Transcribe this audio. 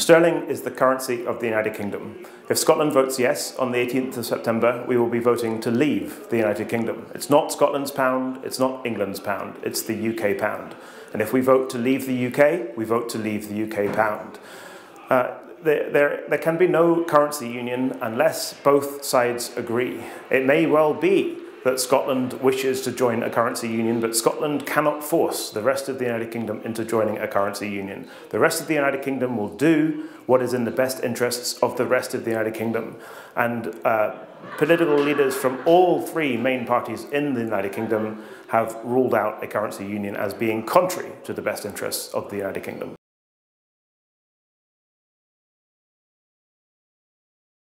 Sterling is the currency of the United Kingdom. If Scotland votes yes on the 18th of September, we will be voting to leave the United Kingdom. It's not Scotland's pound, it's not England's pound, it's the UK pound. And if we vote to leave the UK, we vote to leave the UK pound. Uh, there, there, there can be no currency union unless both sides agree. It may well be that Scotland wishes to join a currency union, but Scotland cannot force the rest of the United Kingdom into joining a currency union. The rest of the United Kingdom will do what is in the best interests of the rest of the United Kingdom. And uh, political leaders from all three main parties in the United Kingdom have ruled out a currency union as being contrary to the best interests of the United Kingdom.